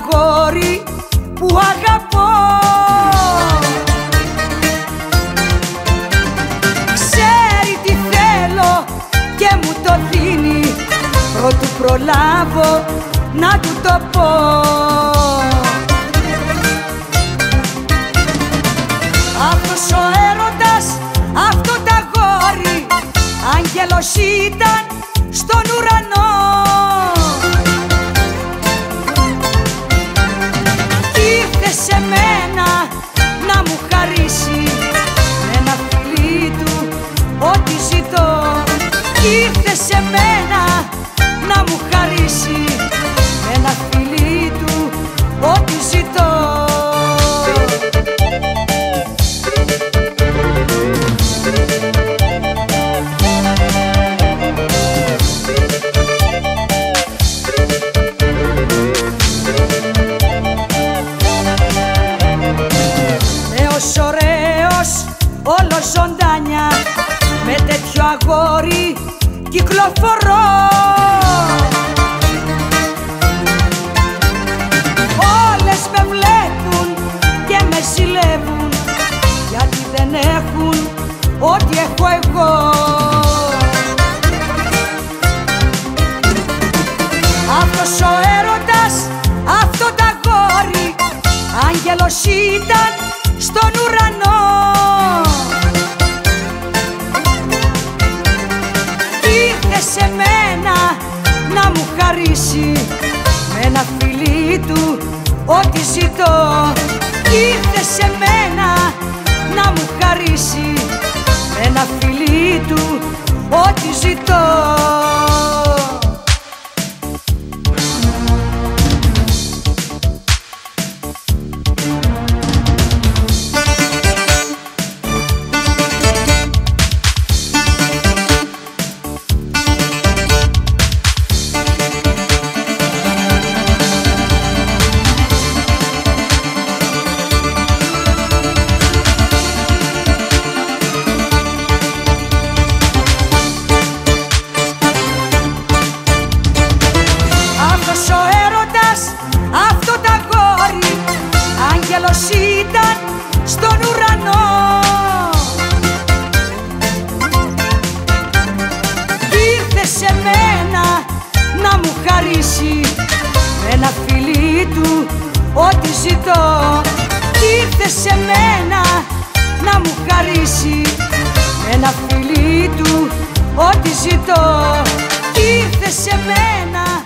αγόρι που αγαπώ. Ξέρει τι θέλω και μου το δίνει. Πρώτου προλάβω να του το πω. Αυτός ο έρωτας, αυτό το αγόρι Άγγελος ήταν στον ουρανό ό,τι ζητώ. Ήρθε σε μένα να μου χαρίσει Με ένα φιλί του ό,τι ζητώ. Νέος ωραίος, όλος ζωντάνια Με τέτοιο αγόρι κυκλοφορώ. Όλες με βλέπουν και με ζηλεύουν Γιατί δεν έχουν ό,τι έχω εγώ. Αυτός ο έρωτας, αυτό το αγόρι Άγγελος ήταν στον ουρανό να μου χαρίσει Με ένα φιλί του ό,τι ζητώ. Ήρθε σε μένα να μου χαρίσει Με ένα φιλί του ό,τι ζητώ Άγγελος ήταν στον ουρανό. Ήρθε σε μένα να μου χαρίσει Με ένα φιλί του ό,τι ζητώ. Ήρθε σε μένα να μου χαρίσει Με ένα φιλί του ό,τι ζητώ. Ήρθε σε μένα